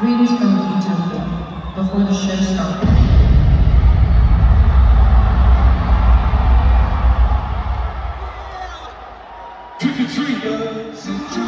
Greetings from the Temple. Before the show starts, Trick or treat,